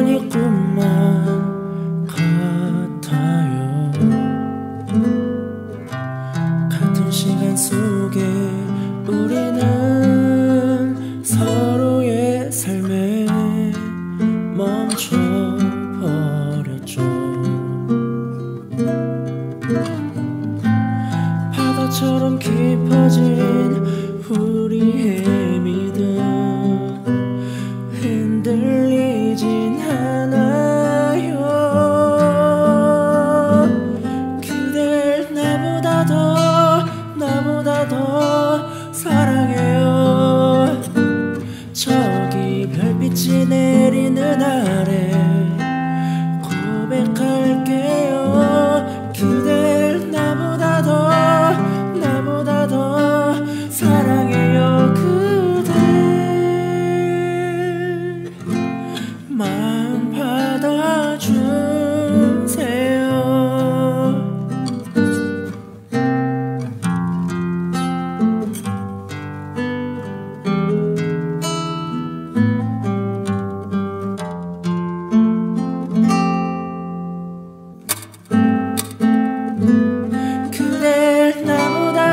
보니 꿈만 같아요. 같은 시간 속에 우리는 서로의 삶에 멈춰버렸죠. 바다처럼 깊어진 우리의 빛이 내리는 아래 고백할게요. 그댈 나보다 더 나보다 더 사랑해요 그댈. 마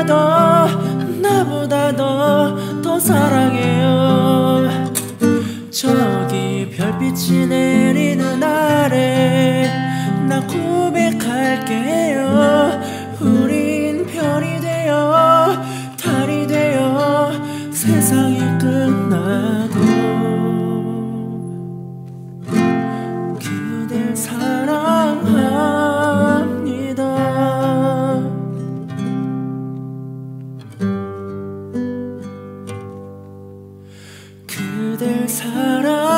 더 나보다 더 더 사랑해요. 저기 별빛이 내리는 아래 나 고백할게요. 우린 별이 되어 달이 되어 세상이 끝나고 그댈 사랑 그댈 사랑